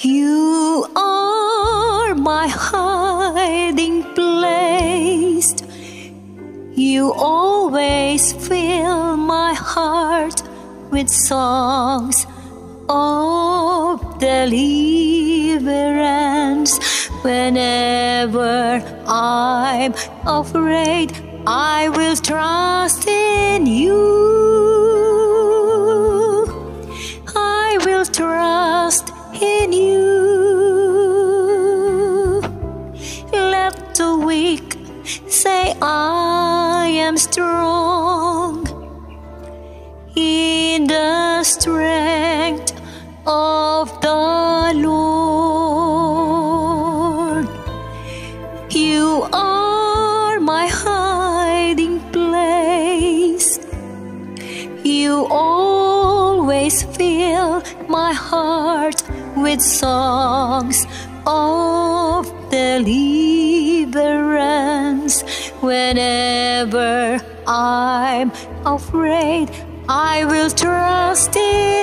You are my hiding place. You always fill my heart with songs of deliverance. Whenever I'm afraid, I will trust in you. I will trust in you. Let the weak say, I am strong in the strength of the You always fill my heart with songs of deliverance. Whenever I'm afraid, I will trust in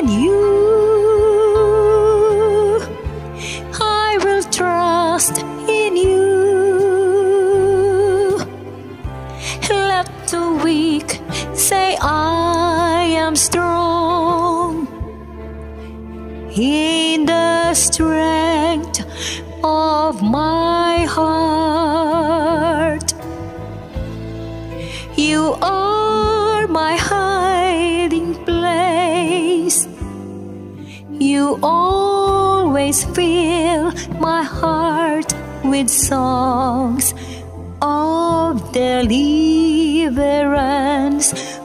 in the strength of my heart. You are my hiding place. You always fill my heart with songs of deliverance.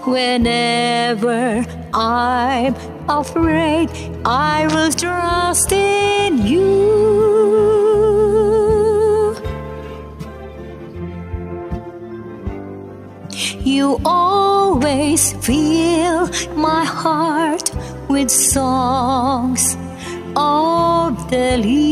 Whenever I'm afraid, I will trust in you. You always fill my heart with songs of deliverance.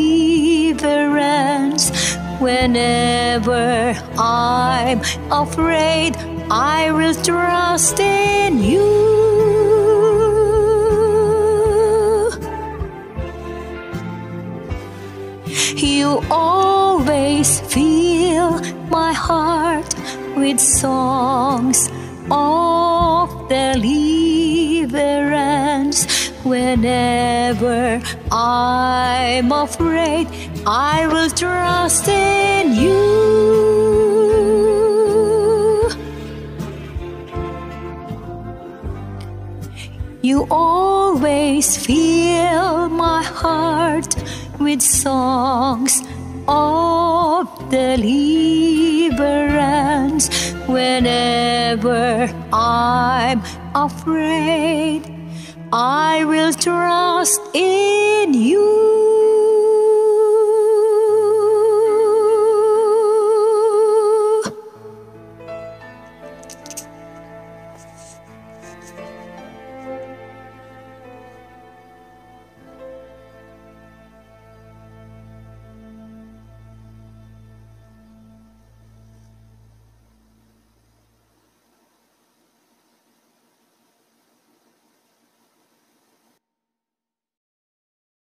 Whenever I'm afraid, I will trust in you. You always fill my heart with songs of deliverance. Whenever I'm afraid, I will trust in you. You always fill my heart with songs of deliverance. Whenever I'm afraid, I will trust in you.